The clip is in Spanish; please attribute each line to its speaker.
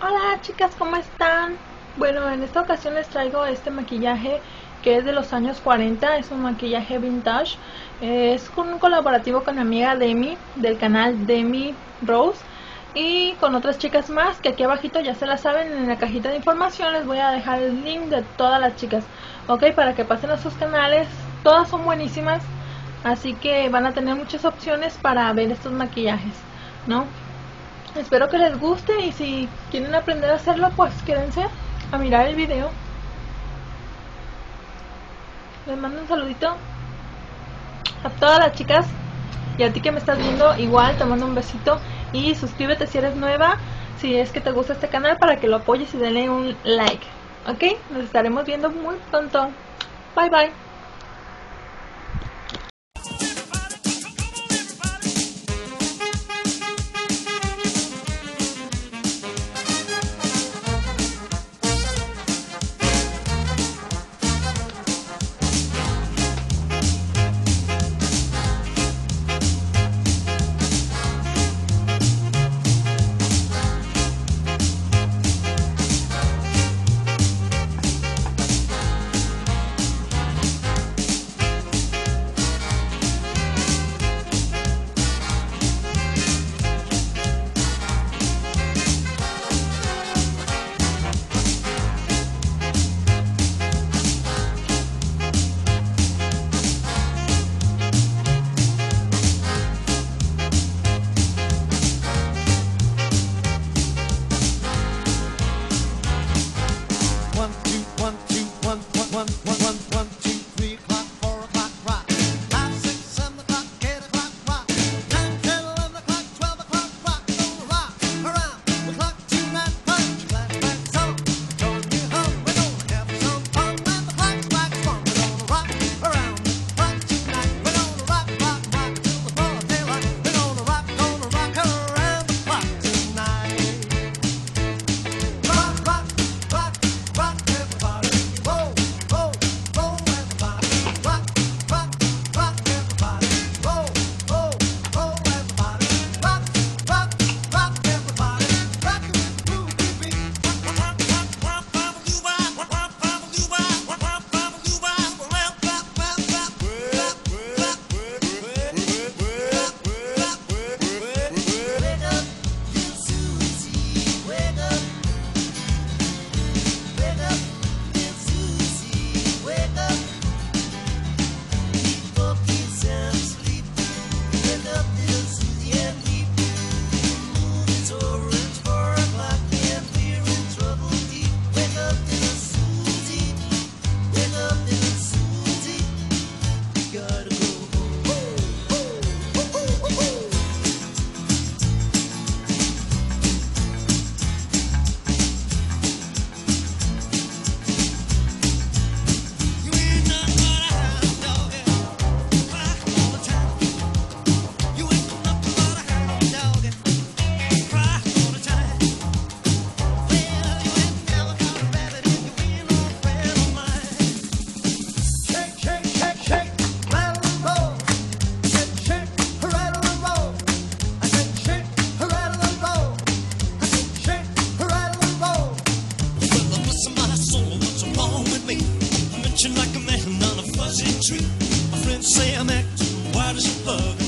Speaker 1: Hola chicas, ¿cómo están? Bueno, en esta ocasión les traigo este maquillaje que es de los años 40, es un maquillaje vintage, es un colaborativo con mi amiga Demi del canal Demi Rose y con otras chicas más que aquí abajito ya se la saben en la cajita de información les voy a dejar el link de todas las chicas, ok, para que pasen a sus canales, todas son buenísimas, así que van a tener muchas opciones para ver estos maquillajes, ¿no? Espero que les guste y si quieren aprender a hacerlo, pues quédense a mirar el video. Les mando un saludito a todas las chicas y a ti que me estás viendo, igual te mando un besito y suscríbete si eres nueva, si es que te gusta este canal para que lo apoyes y denle un like. ¿Ok? Nos estaremos viendo muy pronto. Bye bye.
Speaker 2: acting like a man on a fuzzy tree. My friends say I'm acting wild as a bug.